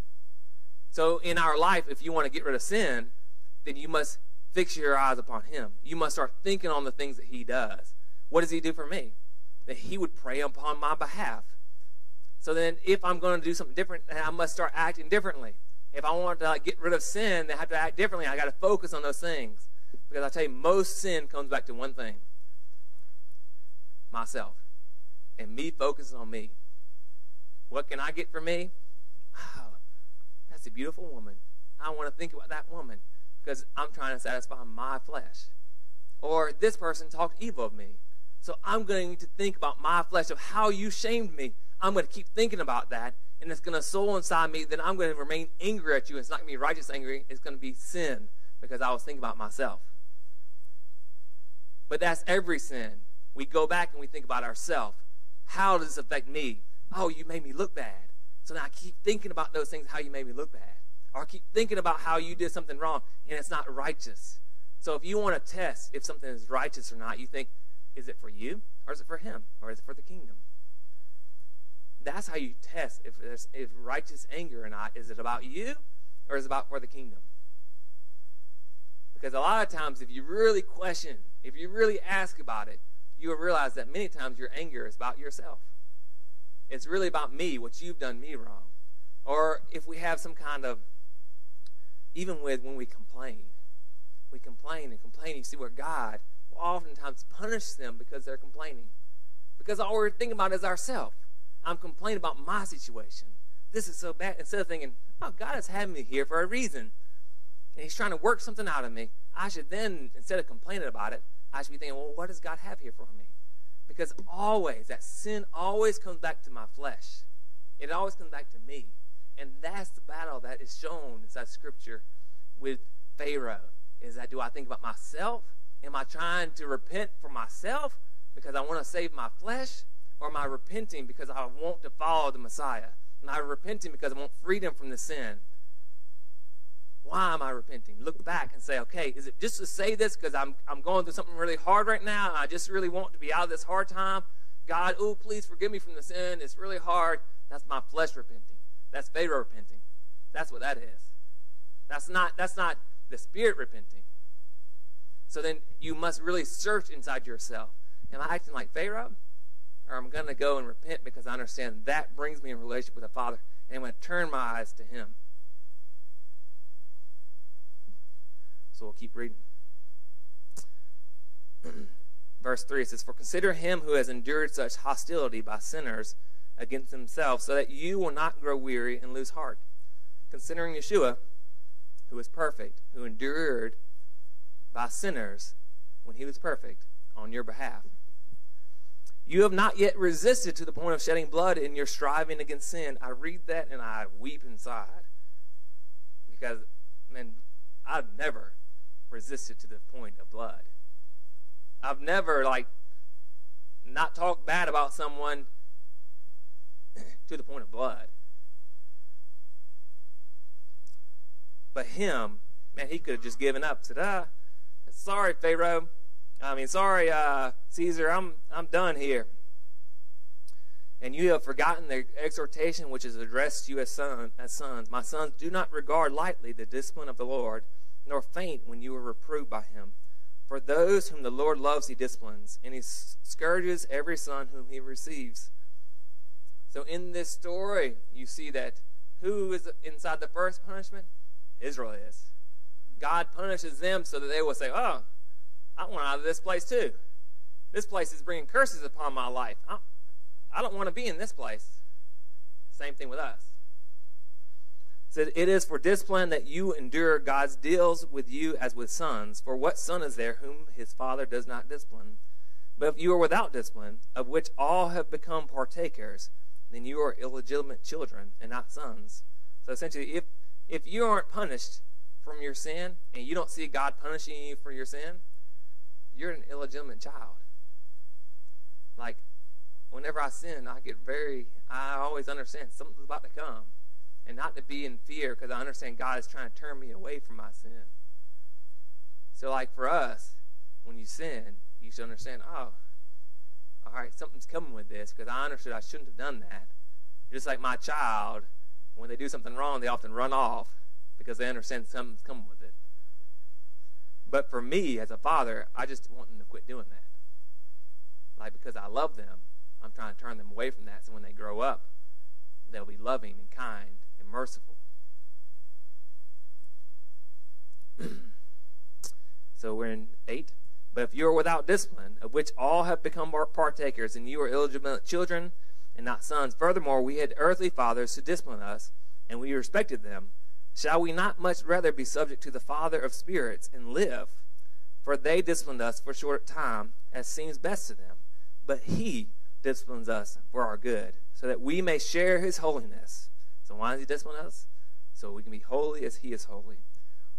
So in our life, if you want to get rid of sin, then you must fix your eyes upon Him. You must start thinking on the things that He does. What does He do for me? That he would pray upon my behalf. So then, if I'm going to do something different, I must start acting differently. If I want to like, get rid of sin, then I have to act differently. I got to focus on those things. Because I tell you, most sin comes back to one thing myself. And me focusing on me. What can I get for me? Oh, that's a beautiful woman. I want to think about that woman because I'm trying to satisfy my flesh. Or this person talked evil of me. So I'm going to think about my flesh, of how you shamed me. I'm going to keep thinking about that, and it's going to soul inside me. Then I'm going to remain angry at you. It's not going to be righteous angry. It's going to be sin because I was thinking about myself. But that's every sin. We go back and we think about ourselves. How does this affect me? Oh, you made me look bad. So now I keep thinking about those things, how you made me look bad. or I keep thinking about how you did something wrong and it's not righteous. So if you want to test if something is righteous or not, you think, is it for you or is it for him or is it for the kingdom? That's how you test if if righteous anger or not. Is it about you or is it about for the kingdom? Because a lot of times, if you really question, if you really ask about it, you will realize that many times your anger is about yourself. It's really about me, what you've done me wrong. Or if we have some kind of, even with when we complain, we complain and complain. You see where God oftentimes punish them because they're complaining. Because all we're thinking about is ourselves. I'm complaining about my situation. This is so bad. Instead of thinking, oh, God has had me here for a reason. And He's trying to work something out of me. I should then, instead of complaining about it, I should be thinking, well, what does God have here for me? Because always, that sin always comes back to my flesh. It always comes back to me. And that's the battle that is shown inside Scripture with Pharaoh. Is that do I think about myself? Am I trying to repent for myself because I want to save my flesh? Or am I repenting because I want to follow the Messiah? Am I repenting because I want freedom from the sin? Why am I repenting? Look back and say, okay, is it just to say this because I'm, I'm going through something really hard right now and I just really want to be out of this hard time? God, oh, please forgive me from the sin. It's really hard. That's my flesh repenting. That's Pharaoh repenting. That's what that is. That's not, that's not the spirit repenting. So then you must really search inside yourself. Am I acting like Pharaoh? Or I'm going to go and repent because I understand that brings me in relationship with the Father. And I'm going to turn my eyes to Him. So we'll keep reading. <clears throat> Verse 3 it says, For consider him who has endured such hostility by sinners against himself, so that you will not grow weary and lose heart. Considering Yeshua, who is perfect, who endured by sinners when he was perfect on your behalf. You have not yet resisted to the point of shedding blood in your striving against sin. I read that and I weep inside. Because, man, I've never resisted to the point of blood. I've never, like, not talked bad about someone <clears throat> to the point of blood. But him, man, he could have just given up. Said, ah, sorry, Pharaoh. I mean, sorry, uh, Caesar, I'm, I'm done here. And you have forgotten the exhortation which is addressed to you as, son, as sons. My sons, do not regard lightly the discipline of the Lord nor faint when you are reproved by him. For those whom the Lord loves, he disciplines, and he scourges every son whom he receives. So in this story, you see that who is inside the first punishment? Israel is. God punishes them so that they will say, Oh, I want out of this place too. This place is bringing curses upon my life. I don't want to be in this place. Same thing with us said, It is for discipline that you endure. God's deals with you as with sons. For what son is there whom his father does not discipline? But if you are without discipline, of which all have become partakers, then you are illegitimate children and not sons. So essentially, if if you aren't punished from your sin and you don't see God punishing you for your sin, you're an illegitimate child. Like, whenever I sin, I get very, I always understand something's about to come and not to be in fear because I understand God is trying to turn me away from my sin. So, like for us, when you sin, you should understand, oh, all right, something's coming with this because I understood I shouldn't have done that. Just like my child, when they do something wrong, they often run off because they understand something's coming with it. But for me, as a father, I just want them to quit doing that. Like, because I love them, I'm trying to turn them away from that so when they grow up, they'll be loving and kind and merciful. <clears throat> so we're in 8. But if you are without discipline, of which all have become partakers, and you are illegitimate children and not sons, furthermore, we had earthly fathers who disciplined us, and we respected them. Shall we not much rather be subject to the Father of spirits and live? For they disciplined us for a short time, as seems best to them. But He disciplines us for our good, so that we may share His holiness. So why does he discipline us? So we can be holy as he is holy.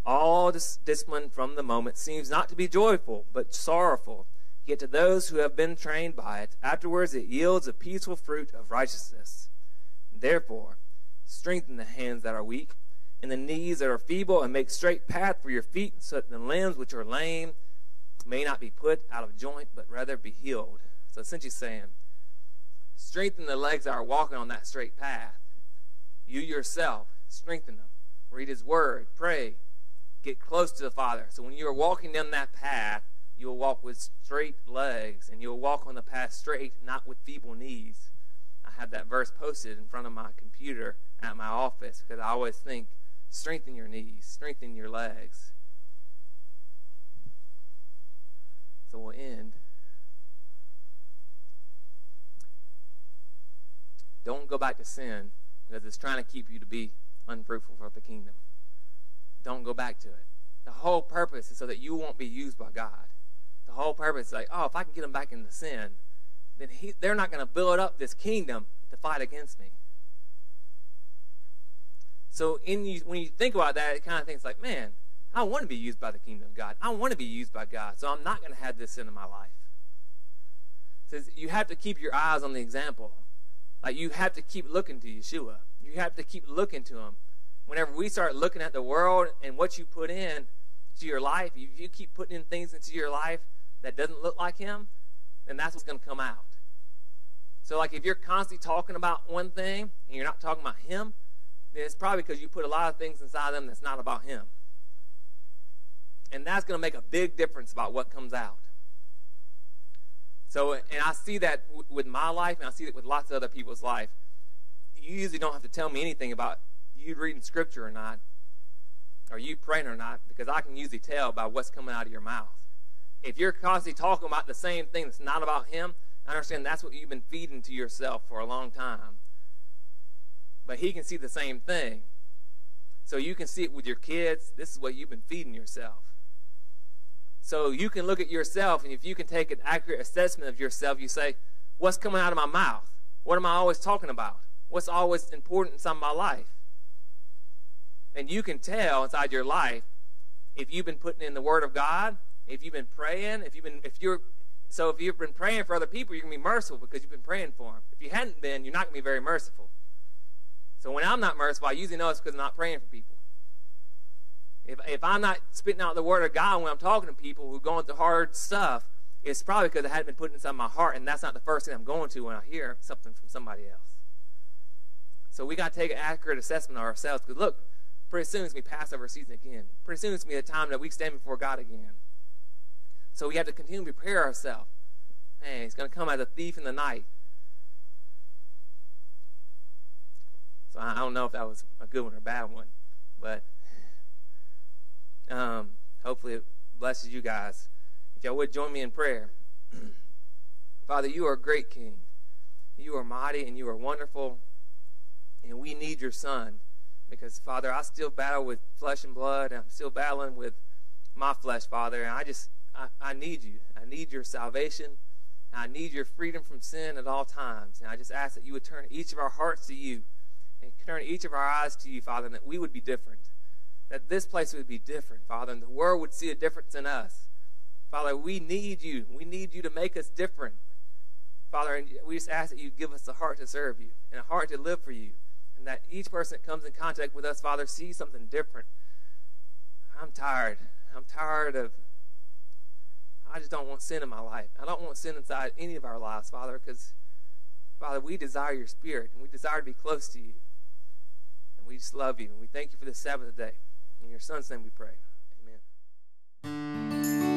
All this discipline from the moment seems not to be joyful, but sorrowful. Yet to those who have been trained by it, afterwards it yields a peaceful fruit of righteousness. Therefore, strengthen the hands that are weak, in the knees that are feeble, and make straight path for your feet, so that the limbs which are lame may not be put out of joint, but rather be healed. So essentially saying, strengthen the legs that are walking on that straight path. You yourself, strengthen them. Read His Word, pray, get close to the Father. So when you are walking down that path, you will walk with straight legs, and you will walk on the path straight, not with feeble knees. I have that verse posted in front of my computer at my office because I always think strengthen your knees, strengthen your legs. So we'll end. Don't go back to sin because it's trying to keep you to be unfruitful for the kingdom. Don't go back to it. The whole purpose is so that you won't be used by God. The whole purpose is like, oh, if I can get them back into sin, then he, they're not going to build up this kingdom to fight against me. So in when you think about that, it kind of thinks like, man, I want to be used by the kingdom of God. I want to be used by God. So I'm not going to have this sin in my life. It says you have to keep your eyes on the example. Like you have to keep looking to Yeshua. You have to keep looking to him. Whenever we start looking at the world and what you put in to your life, if you keep putting in things into your life that doesn't look like him, then that's what's going to come out. So, like, if you're constantly talking about one thing and you're not talking about him, it's probably because you put a lot of things inside them that's not about him. And that's going to make a big difference about what comes out. So, and I see that w- with my life, and I see it with lots of other people's life. You usually don't have to tell me anything about you reading scripture or not, or you praying or not, because I can usually tell by what's coming out of your mouth. If you're constantly talking about the same thing that's not about Him, I understand that's what you've been feeding to yourself for a long time. But He can see the same thing. So you can see it with your kids. This is what you've been feeding yourself. So you can look at yourself, and if you can take an accurate assessment of yourself, you say, What's coming out of my mouth? What am I always talking about? What's always important inside my life? And you can tell inside your life if you've been putting in the Word of God, if you've been praying, if you've been, if you're, so if you've been praying for other people, you're going to be merciful because you've been praying for them. If you hadn't been, you're not going to be very merciful. So when I'm not merciful, I usually know it's because I'm not praying for people. If, if I'm not spitting out the word of God when I'm talking to people who are going through hard stuff, it's probably because I hadn't been putting it inside my heart, and that's not the first thing I'm going to when I hear something from somebody else. So we got to take an accurate assessment of ourselves because look, pretty soon it's going to be Passover season again. Pretty soon it's going to be the time that we stand before God again. So we have to continue to prepare ourselves. Hey, it's going to come as a thief in the night. So I don't know if that was a good one or a bad one, but um, hopefully, it blesses you guys. If y'all would join me in prayer. <clears throat> Father, you are a great King. You are mighty and you are wonderful. And we need your Son. Because, Father, I still battle with flesh and blood. and I'm still battling with my flesh, Father. And I just, I, I need you. I need your salvation. I need your freedom from sin at all times. And I just ask that you would turn each of our hearts to you and turn each of our eyes to you, Father, and that we would be different that this place would be different, Father, and the world would see a difference in us. Father, we need you. We need you to make us different. Father, and we just ask that you give us a heart to serve you and a heart to live for you, and that each person that comes in contact with us, Father, sees something different. I'm tired. I'm tired of. I just don't want sin in my life. I don't want sin inside any of our lives, Father, because, Father, we desire your spirit, and we desire to be close to you we just love you. And we thank you for this Sabbath day. In your son's name we pray. Amen.